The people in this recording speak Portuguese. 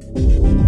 Música